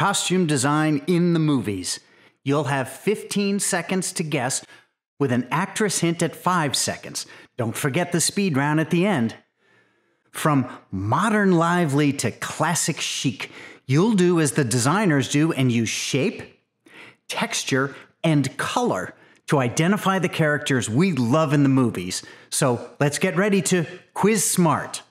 costume design in the movies. You'll have 15 seconds to guess with an actress hint at 5 seconds. Don't forget the speed round at the end. From modern lively to classic chic, you'll do as the designers do and use shape, texture, and color to identify the characters we love in the movies. So let's get ready to quiz smart.